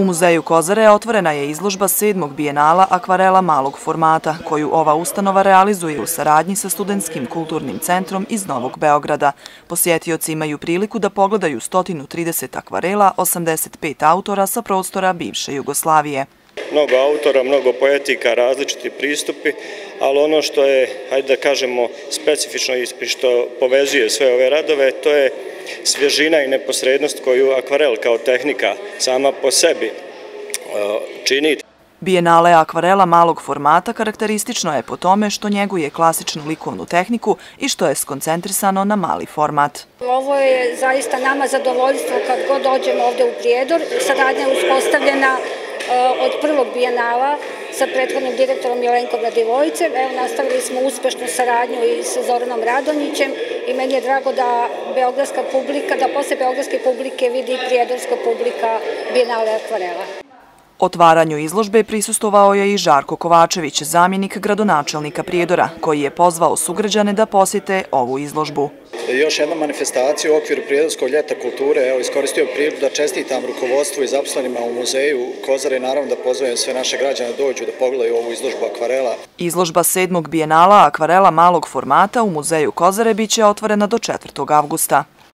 U muzeju Kozare otvorena je izložba sedmog bijenala akvarela malog formata, koju ova ustanova realizuje u saradnji sa Studentskim kulturnim centrom iz Novog Beograda. Posjetioci imaju priliku da pogledaju 130 akvarela, 85 autora sa prostora bivše Jugoslavije. Mnogo autora, mnogo poetika, različiti pristupi, ali ono što je, hajde da kažemo, specifično i što povezuje sve ove radove, to je svježina i neposrednost koju akvarel kao tehnika sama po sebi e, čini. Bijenale akvarela malog formata karakteristično je po tome što njeguje klasičnu likovnu tehniku i što je skoncentrisano na mali format. Ovo je zaista nama zadovoljstvo kad god dođemo ovde u Prijedor. Saradnja je uspostavljena od prvog bijenala sa prethodnim direktorom Jelenkom Radivojcem. Evo, nastavili smo uspešnu saradnju i sa Zoranom Radonjićem i meni je drago da beogradska publika, da posle beogradske publike vidi prijedorska publika bijenale akvarela. Otvaranju izložbe prisustovao je i Žarko Kovačević, zamjenik gradonačelnika Prijedora, koji je pozvao sugrađane da posjete ovu izložbu još jedna manifestacija u okviru Prijedorskog ljeta kulture. Evo, iskoristio priliku da čestitam rukovodstvu i zaposlenima u muzeju Kozare i naravno da pozovem sve naše građane dođu da pogledaju ovu izložbu akvarela. Izložba sedmog bijenala akvarela malog formata u muzeju Kozare biće otvorena do 4. avgusta.